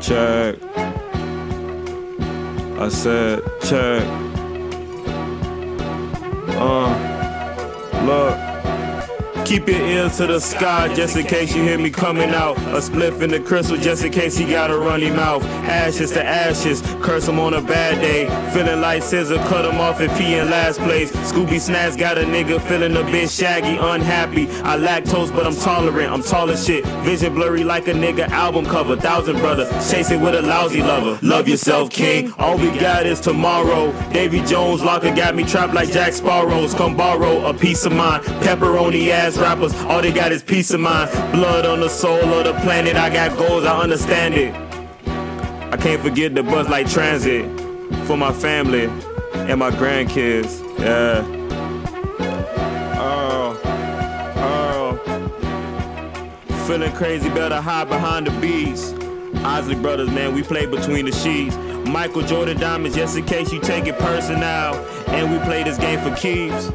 check. I said, check. Uh. Keep your ears to the sky just in case you hear me coming out. A spliff in the crystal just in case he got a runny mouth. Ashes to ashes, curse him on a bad day. Feeling like scissor, cut him off if he in last place. Scooby Snacks got a nigga feeling a bit shaggy, unhappy. I lactose, but I'm tolerant. I'm tall as shit. Vision blurry like a nigga album cover. Thousand brothers chasing with a lousy lover. Love yourself, king. All we got is tomorrow. Davy Jones locker got me trapped like Jack Sparrows. Come borrow a piece of mine. Pepperoni ass rappers, all they got is peace of mind. Blood on the soul of the planet. I got goals, I understand it. I can't forget the bus like transit for my family and my grandkids. Yeah. Earl, Earl. Feeling crazy, better hide behind the beats. Isley Brothers, man, we play between the sheets. Michael Jordan Diamonds, just in case you take it personal. And we play this game for keeps.